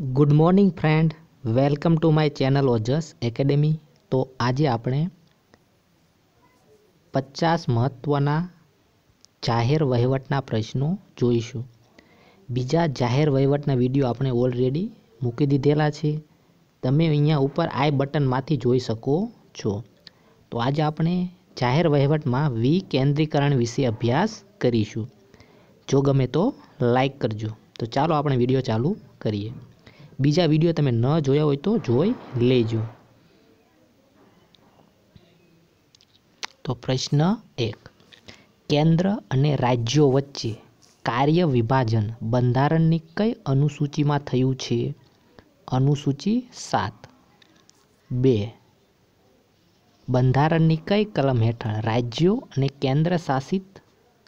Good morning friend welcome to my channel Ojas academy તો આજે આપણે પચાસ મહત્ત્વના જાહેર વહીવટના પ્રશ્નો જોઈશું. બીજા જાહેર વહીવટના વીડિયો આપણે ઓલરેડી મૂકી દીધેલા છે. તમે અહીંયા ઉપર આઈ બટનમાંથી જોઈ શકો છો. તો આજે આપણે જાહેર વહીવટમાં વિકેન્દ્રીકરણ વિશે અભ્યાસ કરીશું. જો ગમે તો લાઈક કરજો. તો ચાલો આપણે વીડિયો ચાલુ કરીએ. બીજા વીડિયો તમે ન જોયા હોય તો જોઈ લેજો. તો પ્રશ્ન એક. કેન્દ્ર અને રાજ્યો વચ્ચે કાર્ય વિભાજન બંધારણની કઈ અનુસૂચિમાં થયું છે? અનુસૂચિ સાત. બે. બંધારણની કઈ કલમ હેઠળ રાજ્યો અને કેન્દ્ર શાસિત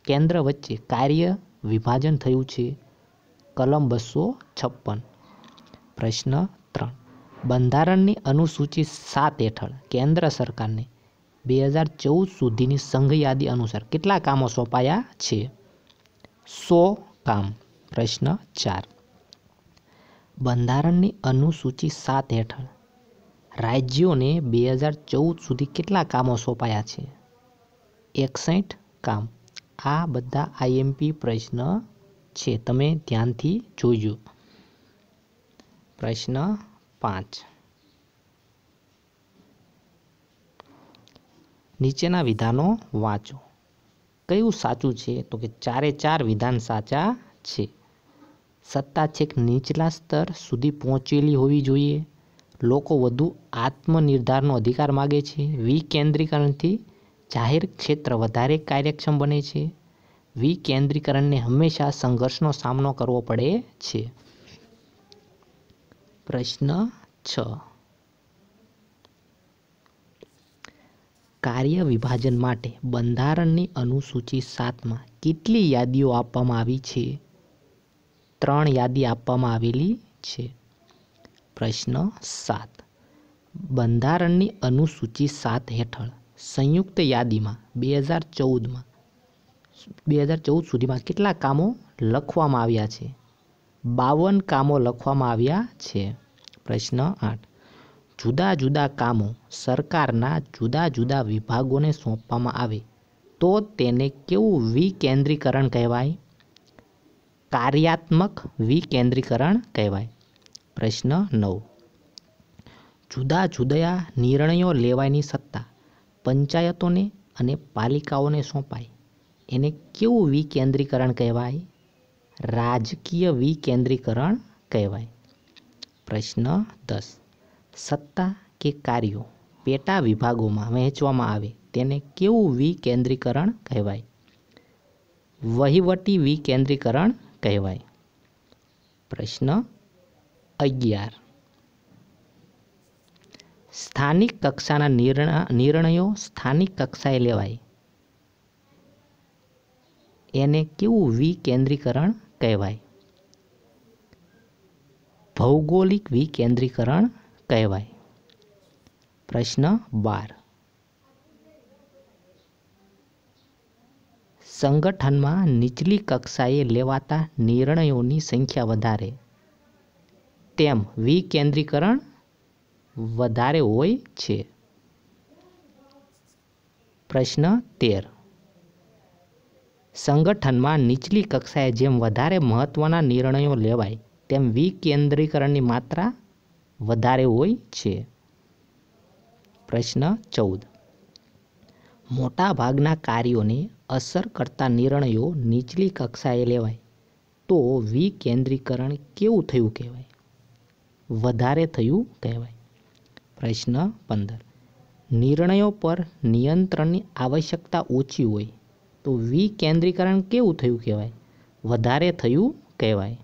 કેન્દ્ર વચ્ચે કાર્ય વિભાજન થયું છે? કલમ બસો છપ્પન. પ્રશ્ન ત્રણ. બંધારણની અનુસૂચિ સાત હેઠળ કેન્દ્ર સરકારને બે હજાર ચૌદ સુધીની સંઘ યાદી અનુસાર કેટલા કામો સોંપાયા છે? સો કામ. પ્રશ્ન ચાર. બંધારણની અનુસૂચિ સાત હેઠળ રાજ્યોને બે હજાર ચૌદ સુધી કેટલા કામો સોંપાયા છે? એકસઠ કામ. આ બધા આઈએમપી પ્રશ્ન છે. તમે ધ્યાનથી જોજો. પ્રશ્ન પાંચ. નીચેના વિધાનો વાંચો. કયું સાચું છે? તો કે ચારે ચાર વિધાન સાચા છે. સત્તા છેક નીચલા સ્તર સુધી પહોંચેલી હોવી જોઈએ. લોકો વધુ આત્મનિર્ધારનો અધિકાર માગે છે. વિકેન્દ્રીકરણથી જાહેર ક્ષેત્ર વધારે કાર્યક્ષમ બને છે. વિકેન્દ્રીકરણને હંમેશા સંઘર્ષનો સામનો કરવો પડે છે. પ્રશ્ન છ. કાર્ય વિભાજન માટે બંધારણની અનુસૂચિ સાતમાં કેટલી યાદીઓ આપવામાં આવી છે? ત્રણ યાદી આપવામાં આવેલી છે. પ્રશ્ન સાત. બંધારણની અનુસૂચિ સાત હેઠળ સંયુક્ત યાદીમાં બે હજાર ચૌદમાં, બે હજાર ચૌદ સુધીમાં કેટલા કામો લખવામાં આવ્યા છે? બાવન કામો લખવામાં આવ્યા છે. પ્રશ્ન આઠ. જુદા જુદા કામો સરકારના જુદા જુદા વિભાગોને સોંપવામાં આવે તો તેને કેવું વિકેન્દ્રીકરણ કહેવાય? કાર્યાત્મક વિકેન્દ્રીકરણ કહેવાય. પ્રશ્ન નવ. જુદા જુદા નિર્ણયો લેવાની સત્તા પંચાયતોને અને પાલિકાઓને સોંપાય. એને કેવું વિકેન્દ્રીકરણ કહેવાય? રાજકીય વિકેન્દ્રીકરણ કહેવાય. પ્રશ્ન દસ. સત્તા કે કાર્યો પેટા વિભાગોમાં વહેંચવામાં આવે તેને કેવું વિકેન્દ્રીકરણ કહેવાય? વહીવટી વિકેન્દ્રીકરણ કહેવાય. પ્રશ્ન અગિયાર. સ્થાનિક કક્ષાના નિર્ણયો સ્થાનિક કક્ષાએ લેવાય. એને કેવું વિકેન્દ્રીકરણ કહેવાય? ભૌગોલિક વિકેન્દ્રીકરણ કહેવાય. પ્રશ્ન બાર. સંગઠનમાં નીચલી કક્ષાએ લેવાતા નિર્ણયોની સંખ્યા વધારે. તેમ વિકેન્દ્રીકરણ વધારે હોય છે. પ્રશ્ન તેર. સંગઠનમાં નીચલી કક્ષાએ જેમ વધારે મહત્ત્વના નિર્ણયો લેવાય તેમ વિકેન્દ્રીકરણની માત્રા વધારે હોય છે. પ્રશ્ન ચૌદ. મોટા ભાગના કાર્યોને અસર કરતા નિર્ણયો નીચલી કક્ષાએ લેવાય તો વિકેન્દ્રીકરણ કેવું થયું કહેવાય? વધારે થયું કહેવાય. પ્રશ્ન પંદર. નિર્ણયો પર નિયંત્રણની આવશ્યકતા ઓછી હોય તો વિકેન્દ્રીકરણ કેવું થયું કહેવાય? વધારે થયું કહેવાય.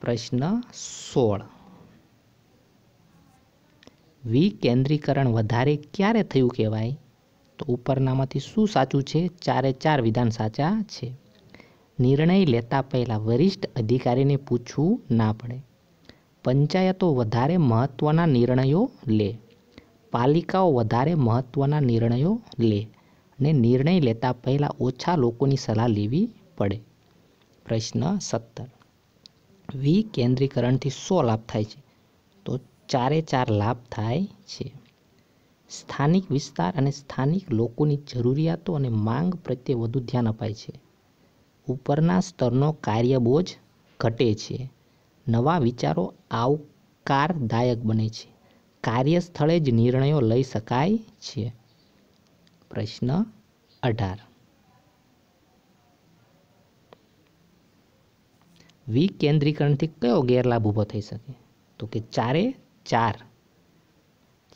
પ્રશ્ન સોળ. વિકેન્દ્રીકરણ વધારે ક્યારે થયું કહેવાય? તો ઉપરનામાંથી શું સાચું છે? ચારે ચાર વિધાન સાચા છે. નિર્ણય લેતા પહેલાં વરિષ્ઠ અધિકારીને પૂછવું ના પડે. પંચાયતો વધારે મહત્ત્વના નિર્ણયો લે. પાલિકાઓ વધારે મહત્ત્વના નિર્ણયો લે ને નિર્ણય લેતા પહેલાં ઓછા લોકોની સલાહ લેવી પડે. પ્રશ્ન સત્તર. વિકેન્દ્રીકરણથી સો લાભ થાય છે. તો ચારે ચાર લાભ થાય છે. સ્થાનિક વિસ્તાર અને સ્થાનિક લોકોની જરૂરિયાતો અને માંગ પ્રત્યે વધુ ધ્યાન અપાય છે. ઉપરના સ્તરનો કાર્યબોજ ઘટે છે. નવા વિચારો આવકારદાયક બને છે. કાર્યસ્થળે જ નિર્ણયો લઈ શકાય છે. પ્રશ્ન અઢાર. વિકેન્દ્રીકરણથી કયો ગેરલાભ ઊભો થઈ શકે? તો કે ચારે ચાર.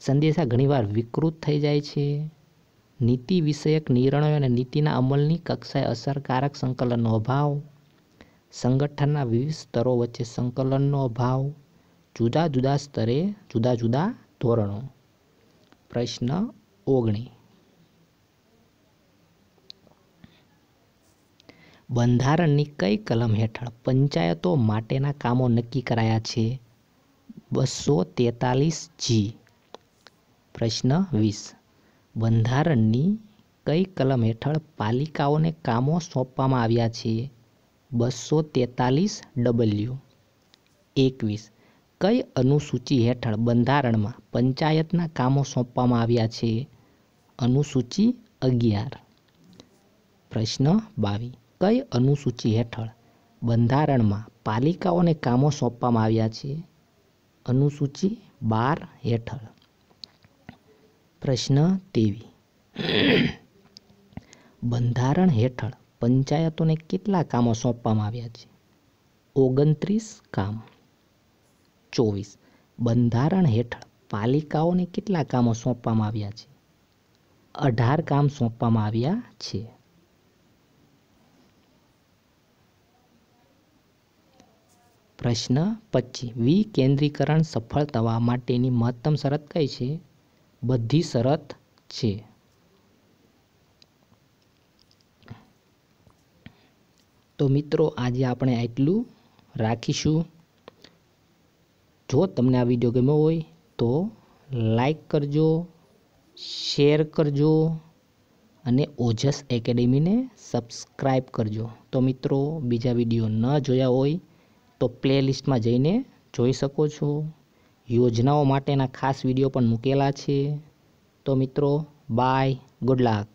સંદેશા ઘણીવાર વિકૃત થઈ જાય છે. નીતિ વિષયક નિર્ણયો અને નીતિના અમલની કક્ષાએ અસરકારક સંકલનનો અભાવ. સંગઠનના વિવિધ સ્તરો વચ્ચે સંકલનનો અભાવ. જુદા જુદા સ્તરે જુદા જુદા ધોરણો. પ્રશ્ન ઓગણી. બંધારણની કઈ કલમ હેઠળ પંચાયતો માટેના કામો નક્કી કરાયા છે? બસો તેતાલીસ જી. પ્રશ્ન વીસ. બંધારણની કઈ કલમ હેઠળ પાલિકાઓને કામો સોંપવામાં આવ્યા છે? બસો તેતાલીસ ડબલ્યુ. એકવીસ. કઈ અનુસૂચિ હેઠળ બંધારણમાં પંચાયતના કામો સોંપવામાં આવ્યા છે? અનુસૂચિ અગિયાર. પ્રશ્ન બાવીસ. કઈ અનુસૂચિ હેઠળ બંધારણમાં પાલિકાઓને કામો સોંપવામાં આવ્યા છે? અનુસૂચિ બાર હેઠળ. પ્રશ્ન તેવી. બંધારણ હેઠળ પંચાયતોને કેટલા કામો સોંપવામાં આવ્યા છે? ઓગણત્રીસ કામ. ચોવીસ. બંધારણ હેઠળ પાલિકાઓને કેટલા કામો સોંપવામાં આવ્યા છે? અઢાર કામ સોંપવામાં આવ્યા છે. પ્રશ્ન પચીસ વિકેન્દ્રીકરણ સફળ થવા માટેની મહત્તમ શરત કઈ છે? બધી શરત છે. તો મિત્રો આજે આપણે આટલું રાખીશું. જો તમને આ વીડિયો ગમ્યો હોય તો લાઈક કરજો, શેર કરજો અને ઓજસ એકેડેમીને સબસ્ક્રાઈબ કરજો. તો મિત્રો બીજા વીડિયો ન જોયા હોય તો પ્લેલિસ્ટમાં જઈને જોઈ શકો છો. યોજનાઓ માટેના ખાસ વીડિયો પણ મૂકેલા છે. તો મિત્રો, બાય, ગુડ લક